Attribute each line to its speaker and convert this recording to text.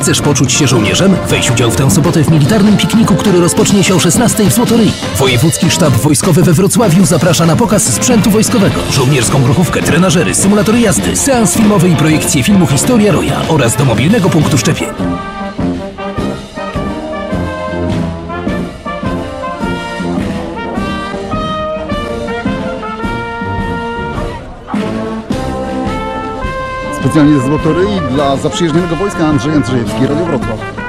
Speaker 1: Chcesz poczuć się żołnierzem? Weź udział w tę sobotę w militarnym pikniku, który rozpocznie się o 16 w Złotoryi. Wojewódzki Sztab Wojskowy we Wrocławiu zaprasza na pokaz sprzętu wojskowego, żołnierską grochówkę, trenażery, symulatory jazdy, seans filmowy i projekcję filmu Historia Roja oraz do mobilnego punktu szczepień.
Speaker 2: Specjalnie z Złotoryi dla zaprzyjaźnionego wojska Andrzej Andrzejewski, Radio Wrocław.